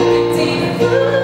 Guys.